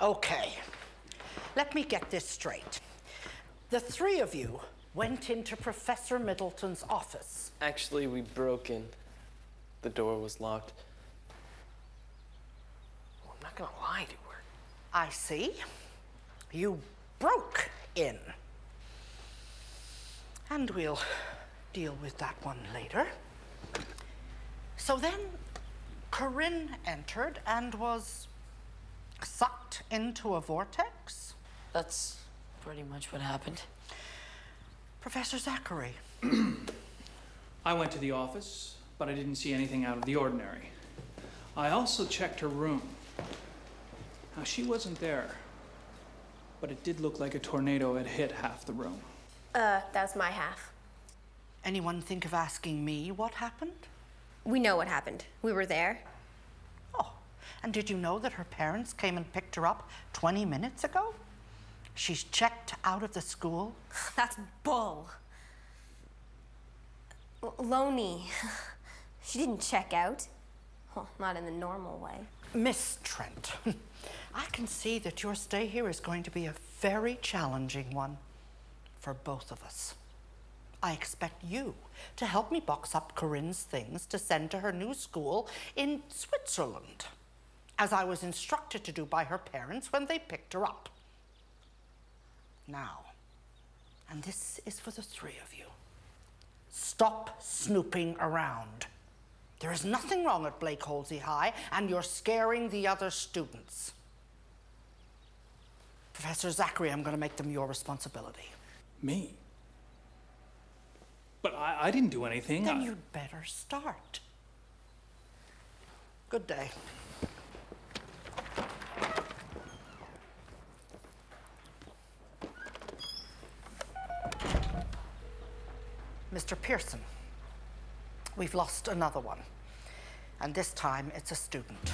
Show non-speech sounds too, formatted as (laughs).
Okay. Let me get this straight. The three of you went into Professor Middleton's office. Actually, we broke in. The door was locked. Well, I'm not gonna lie to her. I see. You broke in. And we'll deal with that one later. So then, Corinne entered and was sucked into a vortex. That's pretty much what happened. Professor Zachary, (clears throat) I went to the office, but I didn't see anything out of the ordinary. I also checked her room. Now, she wasn't there, but it did look like a tornado had hit half the room. Uh, that's my half. anyone think of asking me what happened? We know what happened. We were there. And did you know that her parents came and picked her up 20 minutes ago? She's checked out of the school. (laughs) That's bull. L- Loney. (laughs) She didn't check out. Well, not in the normal way. Miss Trent, (laughs) I can see that your stay here is going to be a very challenging one for both of us. I expect you to help me box up Corinne's things to send to her new school in Switzerland, as I was instructed to do by her parents when they picked her up. Now, and this is for the three of you, stop snooping around. There is nothing wrong at Blake Holsey High, and you're scaring the other students. Professor Zachary, I'm going to make them your responsibility. Me? But I, I didn't do anything. Then I- you'd better start. Good day. Mr. Pearson, we've lost another one. And this time it's a student.